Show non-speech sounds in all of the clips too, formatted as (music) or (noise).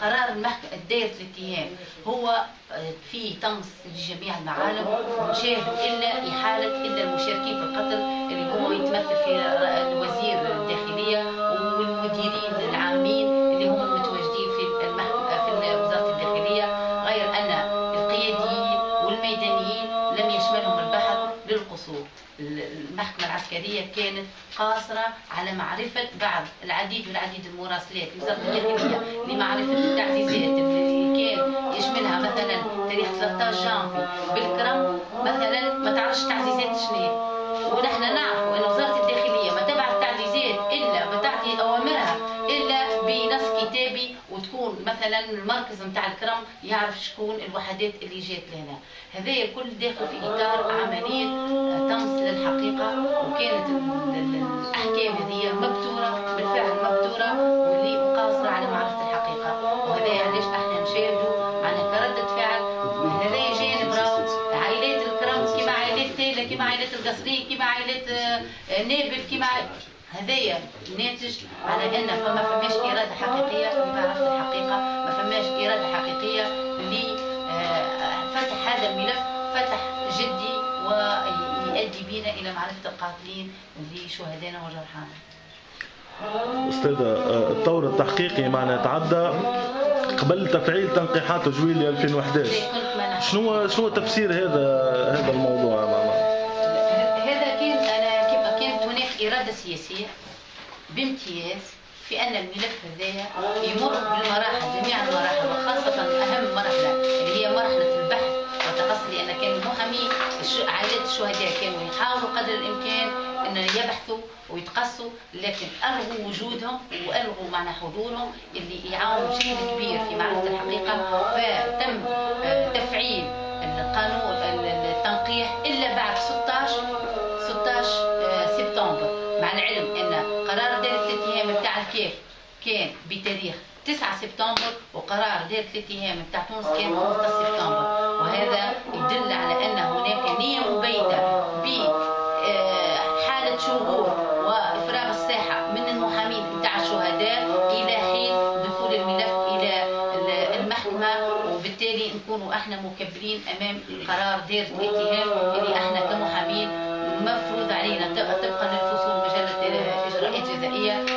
قرار المحكمة دائرة الاتهام هو آه، في طمس لجميع المعالم ونشاهد إلا إحالة إلا المشاركين في القتل اللي هو يتمثل في الوزير الداخلية المحكمة العسكرية كانت قاصرة على معرفة بعض العديد والعديد المراسلات لوزارة الداخلية لمعرفة التعزيزات اللي كان يشملها مثلا تاريخ 13 جانفي بالكرم مثلا ما تعرفش تعزيزات شنو ونحن نعرف مثلا المركز نتاع الكرم يعرف شكون الوحدات اللي جات لهنا. هذا الكل داخل في إطار عملية طمس للحقيقة وكانت الأحكام هذه مبتورة بالفعل مبتورة واللي مقاصره على معرفة الحقيقة. وهذا علاش أحنا نشاهدوا؟ معناها كرده فعل. هذا جانب راهو عائلات الكرم كما عائلات تيلا كما عائلات القصرين كما عائلات آه، نابل كما هذايا ناتج على أن فما فماش إرادة حقيقية لمعرفه الحقيقة ما فماش إرادة حقيقية لفتح آه، هذا الملف فتح جدي ويؤدي بنا إلى معرفة القاتلين لشهدائنا وجرحانا. أستاذة آه، الطور التحقيقي معنا تعدى قبل تفعيل تنقيحات جويليا 2011 شنو شنو تفسير هذا هذا الموضوع معنا إرادة سياسية بامتياز في أن الملف هذايا يمر بالمراحل جميع المراحل وخاصة أهم مرحلة اللي هي مرحلة البحث وتقصد لأن كان المحامي عائلات الشهداء كانوا يحاولوا قدر الإمكان أن يبحثوا ويتقصوا لكن ألغوا وجودهم وألغوا معنى حضورهم اللي يعاون بشكل كبير في معرفة الحقيقة فتم آه، تفعيل كان بتاريخ 9 سبتمبر وقرار دائره الاتهام نتاع تونس كان 15 سبتمبر. وهذا يدل على أن هناك نية مبيتة بحاله شهور وإفراغ الساحة من المحامين نتاع الشهداء إلى حين دخول الملف إلى المحكمة. وبالتالي نكونوا إحنا مكبرين أمام قرار دائره الاتهام اللي إحنا كمحامين مفروض علينا طبقا للفصول مجلة الإجراءات الجزائية.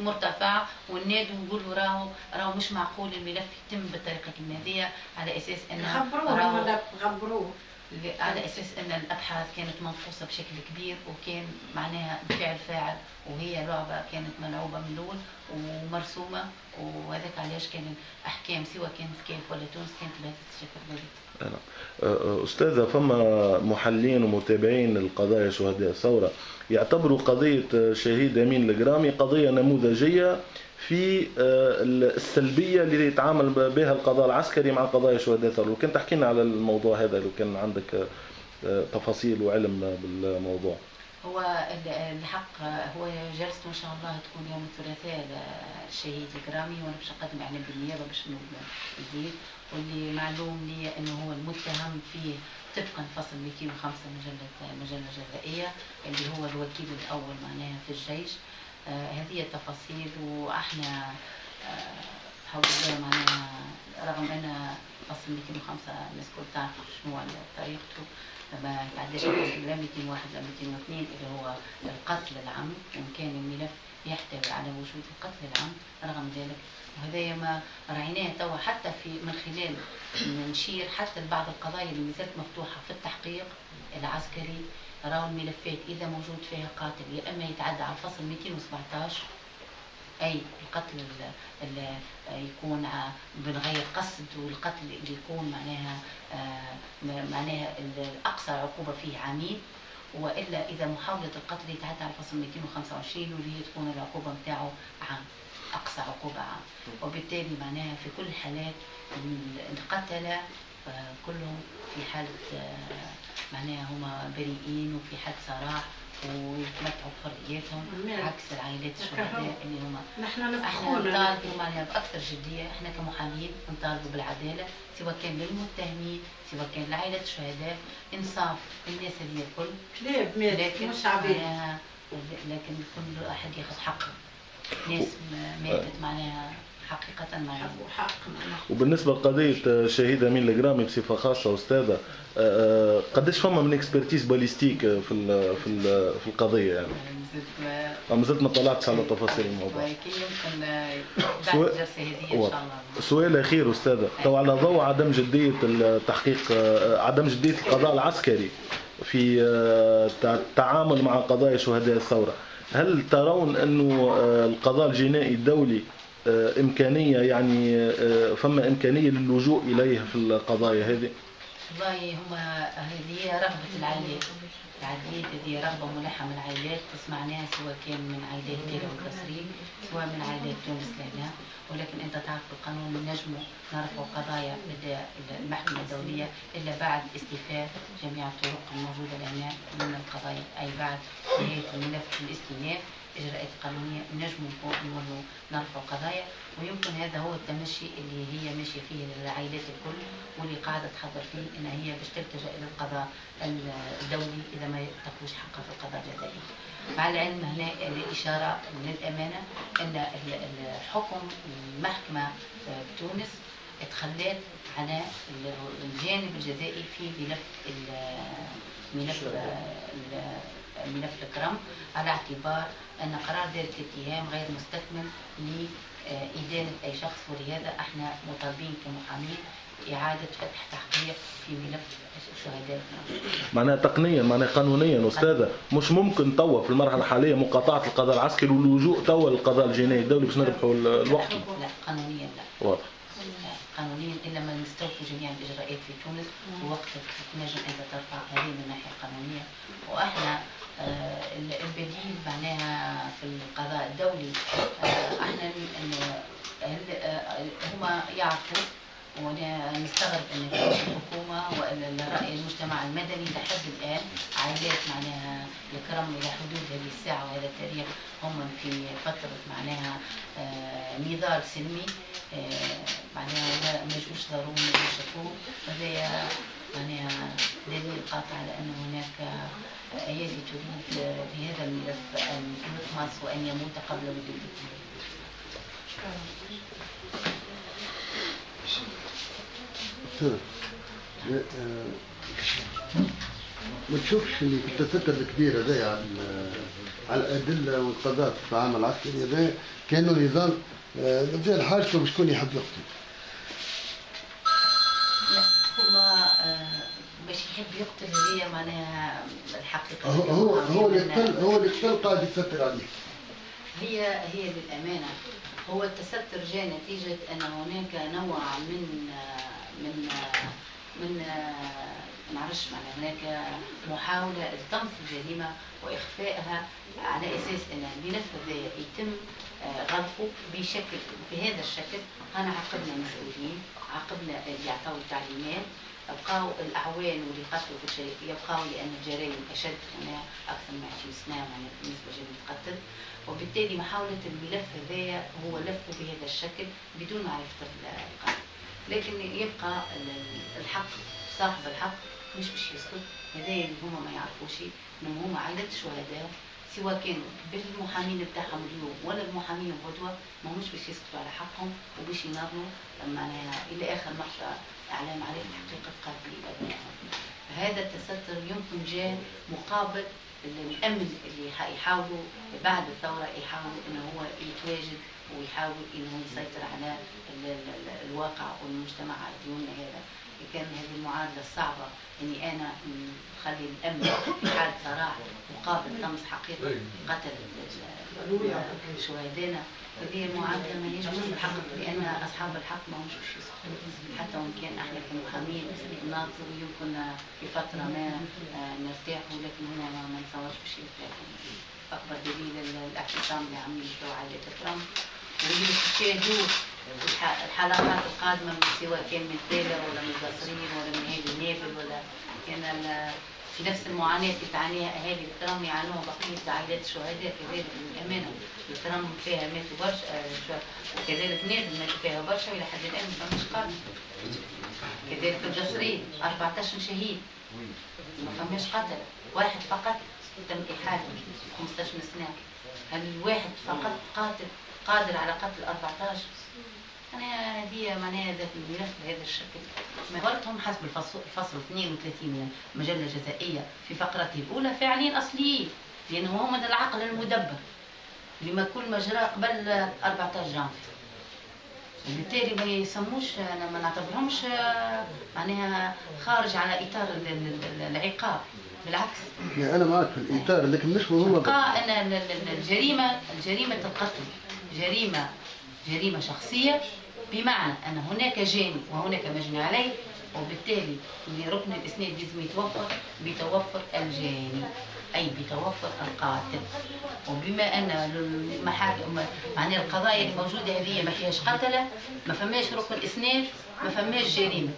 بصوت مرتفع وننادوا ونقولوا راهو راهو مش معقول الملف يتم بالطريقة هذه على أساس أنه خبروه خبروه. على أساس أن الأبحاث كانت منقوصة بشكل كبير وكان معناها بفعل فاعل وهي لعبة كانت ملعوبة من الأول ومرسومة وهذاك علاش كان الأحكام سواء كانت كيف ولا تونس كانت بهذا الشكل نعم. أستاذة فما محللين ومتابعين القضايا شهداء الثورة يعتبروا قضية شهيد أمين الجرامي قضية نموذجية في آه، السلبية اللي يتعامل بها القضاء العسكري مع قضايا شهداء لو كنت تحكي لنا على الموضوع هذا لو كان عندك آه، تفاصيل وعلم بالموضوع. هو الحق هو جلسته إن شاء الله تكون يوم الثلاثاء للشهيد الكرامي وأنا باش نقدم اعلان بالنيابة باش نزيد واللي معلوم لي إنه هو المتهم فيه طبقا فصل 205 مجله مجلة جزائية اللي هو الوكيل الأول معناها في الجيش. هذه التفاصيل وأحنا آه حول الله معناها رغم أن فصل 205 الناس كل تعرف شنو طريقته ما يتعداش لا 201 لا 202 اللي هو القتل العمد وإن كان الملف يحتوي على وجود القتل العمد رغم ذلك. وهذا ما رأيناه توا حتى في من خلال نشير حتى بعض القضايا اللي مازالت مفتوحة في التحقيق العسكري راهو الملفات إذا موجود فيها قاتل يا إما يتعدى على الفصل 217 أي القتل اللي يكون بغير قصد والقتل اللي يكون معناها آه، معناها الأقصى عقوبة فيه عامين وإلا إذا محاولة القتل يتعدى على الفصل 225 واللي هي تكون العقوبة نتاعو عام أقصى عقوبة عام. وبالتالي معناها في كل الحالات القتلة كلهم في حالة آه، معناها هما بريئين وفي حد سراح ويتمتعوا بحرياتهم. عكس العائلات الشهداء اللي هما نحن إحنا نطالبوا معناها بأكثر جدية إحنا كمحامين نطالبوا بالعدالة سواء كان للمتهمين سواء كان لعائله الشهداء إنصاف الناس اللي الكل. كلاب مات. لكن مش عبيد. معناها لكن كل واحد ياخذ حقه. ناس ماتت معناها حقيقة معناها حق وحق معناها. وبالنسبة لقضية الشهيد أمين الجرامي بصفه خاصة أستاذة آه، آه، قداش فما من expertise balistique في ال- في ال- في القضية يعني؟ آه، ما زلت ما طلعتش على تفاصيل الموضوع. ولكن يمكن آه، (coughs) بعد سواء- الجلسه هذه إن شاء الله. سؤال أخير أستاذة تو على ضوء عدم جدية التحقيق آه، عدم جدية القضاء العسكري في آه، تع- التعامل مع قضايا شهداء الثورة هل ترون أنه آه، القضاء الجنائي الدولي آه، إمكانية يعني آه، فما إمكانية للجوء اليه في القضايا هذه؟ والله هما هذه رغبة العائلات. العائلات هذه رغبة ملحة من العائلات. سمعناها سواء كان من عائلات تيرا والقصرين سواء من عائلات تونس لهنا ولكن أنت تعرف القانون نجموا نرفعوا قضايا لدى المحكمة الدولية إلا بعد استيفاء جميع الطرق الموجودة لنا من القضايا أي بعد نهاية الملف الاستئناف. إجراءات قانونية نجموا نقولوا نرفع قضايا ويمكن هذا هو التمشي اللي هي ماشيه فيه العائلات الكل واللي قاعدة تحضر فيه إن هي باش تلتجا إلى القضاء الدولي إذا ما تقوش حقها في القضاء الجزائري. مع العلم هنا الإشارة للأمانة إن الحكم المحكمة بتونس تخلت على الجانب الجزائي في ملف ملف ملف الكرم على اعتبار أن قرار دائرة الاتهام غير مستكمل لإدانة أي شخص ولهذا إحنا مطالبين كمحامين إعادة فتح تحقيق في ملف الشهداء. معناها تقنيا معناها قانونيا أستاذة. مش ممكن توا في المرحلة الحالية مقاطعة القضاء العسكري واللجوء توا للقضاء الجنائي الدولي باش نربحوا الوقت. لا قانونيا لا. واضح. قانونيا الا ما نستوفوا جميع الاجراءات في تونس ووقتها تنجم انت ترفع هذه من الناحيه القانونيه وأحنا آه البديل معناها في القضاء الدولي آه أحنا آه هما يعرفوا وأنا نستغرب أن الحكومة ولا رأي المجتمع المدني لحد الآن عائلات معناها الكرم إلى حدود هذه الساعة وهذا التاريخ هم في فترة معناها نضال سلمي معناها ما ضروري يشوفوه هذا معناها دليل قاطع على أن هناك ايادي تريد بهذا الملف ان يطمس وأن يموت قبل ولادته. ما تشوفش في التستر الكبير هذايا على على الأدلة والقضاء في العمل العسكري هذا؟ كانوا نظام الرجال حاجته بشكون يحب يقتل لا هما باش يحب يقتل هي معناها الحقيقة. هو هو هو اللي قتل هو اللي قتل قاعد يستر عليه. هي هي للأمانة. هو التستر جاء نتيجة أن هناك نوع من من من ما نعرفش معناها هناك محاولة لطمس الجريمه وإخفائها على أساس أن الملف هذا يتم غلقه بشكل بهذا الشكل. أنا عاقبنا المسؤولين عاقبنا اللي يعطوا التعليمات. بقاو الأعوان واللي قتلوا في الشريك يبقاو لأن الجرائم أشد هنا أكثر من 20 سنة معناها بالنسبة لجريمة القتل. وبالتالي محاولة الملف هذايا هو لفه بهذا الشكل بدون معرفه القاتل لكن يبقى الحق صاحب الحق مش باش يسكت. هذايا اللي هما ما يعرفوش انهم هما عائله الشهداء سواء كانوا بالمحامين بتاعهم اليوم ولا المحامين غدوه ما همش باش يسكتوا على حقهم وباش يناضلوا. معناها إلى آخر لحظه على معرفه حقيقه قتل ابنائهم. هذا التستر يمكن جاء مقابل الامن اللي يحاولوا بعد الثورة يحاولوا إنه هو يتواجد ويحاول إنه يسيطر على الواقع والمجتمع اليومي هذا. كان هذه المعادلة الصعبة اني أنا نخلي الأمن في حالة صراع مقابل طمس حقيقة قتل شهدائنا هذه المعادلة ما هيش تتحقق لأن أصحاب الحق ما همش حتى وإن كان أحنا كمحامين ناظروا يمكن في فترة ما نرتاحوا لكن هنا ما نتصورش باش يرتاحوا اكبر دليل الإعتصام اللي عاملين عائلة ترامب واللي تشاهدوه الحلقات القادمة من سواء كان من تيلر ولا من قصرين ولا من هيدي نيبل ولا كان في نفس المعاناة اللي تعانيها أهالي الكرام يعانوها بقية عائلات الشهداء كذلك الأمانة الكرام فيها ماتوا برشا آه، وكذلك نادي ماتوا فيها برشا وإلى حد الآن ما فماش قتل كذلك الجسرين 14 شهيد. ما فماش قتل واحد فقط تم إحالة 15 سنة. هل الواحد فقط قاتل؟ قادر على قتل 14 أنا هذه معناها ذات الملف بهذا الشكل. مهارتهم حسب الفصل, الفصل 32 من المجلة الجزائية في فقرته الأولى فعليا أصليين لأنه هم العقل المدبر. لما كل ما جرى قبل 14 جانفي. وبالتالي ما يسموش أنا ما نعتبرهمش معناها خارج على إطار العقاب. بالعكس. أنا معك في الإطار لكن مش هو بقى ان الجريمه الجريمة القتل. جريمة جريمة شخصية بمعنى أن هناك جاني وهناك مجني عليه وبالتالي لركن الاسناد لازم يتوفر بيتوفر الجاني أي بيتوفر القاتل. وبما أن المحاكم معناها القضايا الموجوده هذه ما فيهاش قتلة ما فماش ركن اسناد ما فماش جريمة.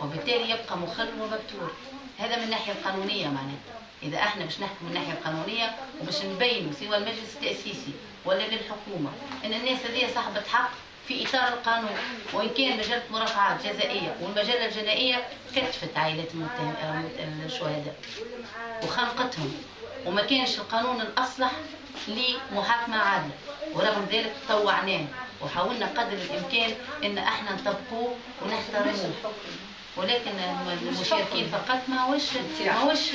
وبالتالي يبقى مخل ومبتور هذا من الناحية القانونية معناها. إذا إحنا باش نحكم من الناحية القانونية وباش نبينوا سواء المجلس التأسيسي ولا للحكومه إن الناس هذه صاحبة حق في إطار القانون. وإن كان مجله مرافعات جزائية والمجله الجنائية كتفت عائلة الشهداء وخنقتهم. وما كانش القانون الأصلح لمحاكمة عادلة. ورغم ذلك طوعناه وحاولنا قدر الإمكان إن إحنا نطبقوه ونحترموه. ولكن المشاركين فقط ما هوش ما هوش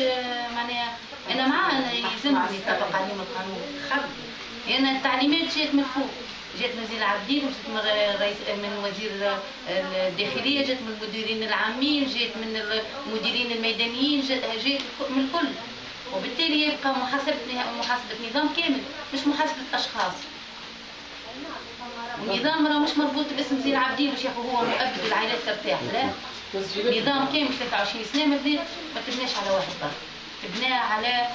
معناها أنا مع يلزمهم يطبق عليهم القانون. لأن التعليمات جات من فوق. جات من وزير العابدين وجات من رئيس من وزير الداخلية جات من المديرين العامين جات من المديرين الميدانيين جات, جات من الكل وبالتالي يبقى محاسبة محاسبة نظام كامل مش محاسبة أشخاص. والنظام راه مش مربوط باسم زين العابدين باش هو مؤبد والعائلات ترتاح لا. نظام كامل 23 سنة ما ما تبناش على واحد طرف بناء على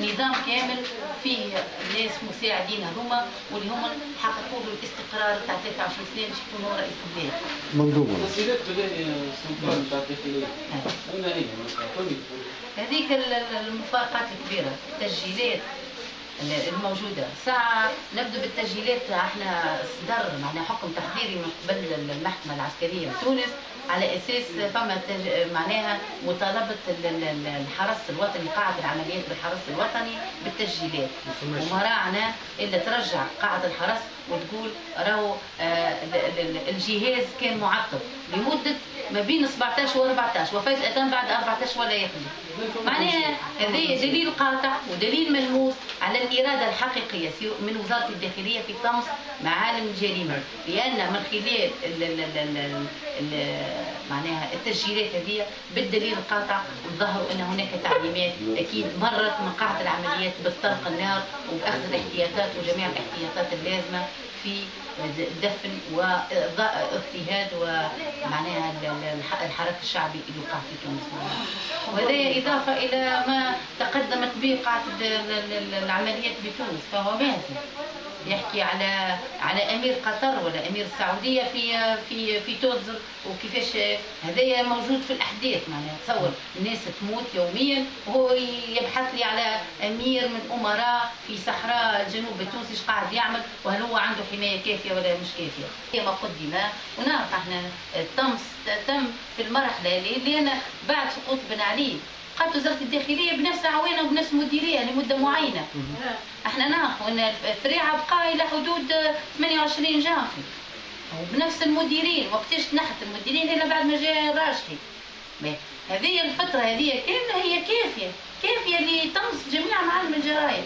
نظام كامل فيه ناس مساعدين هذوما واللي هما حققوا له الاستقرار تاع 23 سنة باش يكون هو رئيس البلاد. منظومه. تسهيلات السلطان تاع الداخلية. هذيك المفارقات الكبيرة التسجيلات الموجودة ساعة نبدأ بالتسجيلات إحنا صدر معناها حكم تحذيري من قبل المحكمة العسكرية في تونس على أساس فما معناها مطالبة الحرس الوطني قاعه العمليات بالحرس الوطني بالتسجيلات. وما راعنا إلا ترجع قاعه الحرس وتقول راهو آه، الجهاز كان معطل لمدة ما بين 17 و 14 وفجاه بعد 14 ولا يخدم معناها هذا دليل قاطع ودليل ملموس على الإرادة الحقيقية من وزارة الداخلية في طمس معالم الجريمة. لأن من خلال معناها التسجيلات هذه بالدليل القاطع ظهروا أن هناك تعليمات. أكيد مرت من قاعه العمليات بطرق النار وبأخذ الاحتياطات وجميع الاحتياطات اللازمة في دفن واضطهاد ومعناها الحراك الشعبي اللي وقع في تونس. وهذا إضافة إلى ما تقدمت به قاعه العمليات بتونس فهو ماذا يحكي على على أمير قطر ولا أمير السعودية في في في تونس وكيفاش هذايا موجود في الأحداث معناها تصور الناس تموت يوميا وهو يبحث لي على أمير من أمراء في صحراء الجنوب التونسي إيش قاعد يعمل وهل هو عنده حماية كافية ولا مش كافية. هي ما قدم ونعرف إحنا الطمس تم في المرحلة اللي أنا بعد سقوط بن علي. قالت وزارة الداخلية بنفس عوانه وبنفس مديريه لمدة معينة. إحنا نعرف إن الفريعه بقى إلى حدود 28 جانفي وبنفس المديرين وقتاش نحت المديرين إلا بعد ما جاء راشدي هذه الفترة هذه كاملة هي كافية كافية لتمس جميع معالم الجرائم.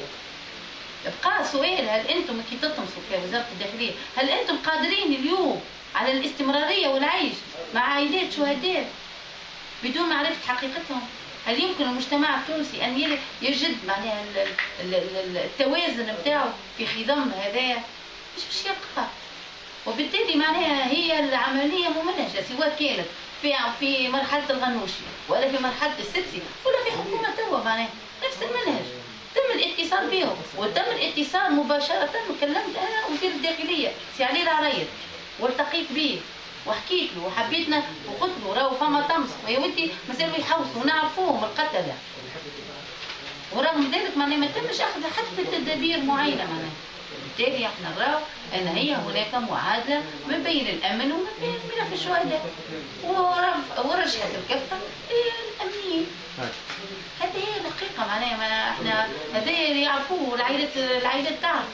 بقى سؤال هل أنتم كي تطمسوا كوزارة الداخلية هل أنتم قادرين اليوم على الاستمرارية والعيش مع عائلات شهداء بدون معرفة حقيقتهم؟ هل يمكن المجتمع التونسي أن يجد معناها التوازن نتاعو في خضم هذايا مش باش يبقى وبالتالي معناها هي العملية ممنهجة سواء كانت في في مرحلة الغنوشي ولا في مرحلة السدسي ولا في حكومة توا معناها. نفس المنهج. تم الاتصال بهم وتم الاتصال مباشرة وكلمت أنا وزير الداخلية سي علي العريض والتقيت به. وحكيت له وحبيتنا وقلت له راهو فما طمس. يا ودي مازالوا يحوسوا ونعرفوهم القتلة. ورغم ذلك معناها ما تمش أخذ حتى تدابير معينة معناها. بالتالي إحنا نراو ان هي هناك معادله ما بين الأمن وما بين ملف الشهداء. ورجحت الكفة للامنيين هذه هي الحقيقة معناها ما إحنا هذا يعرفوه العائلات العائلات تعرف.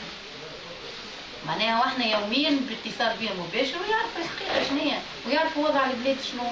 معناها وإحنا يوميا باتصال بهم مباشر ويعرفوا الحقيقة شنو هي ويعرفوا وضع البلاد شنو.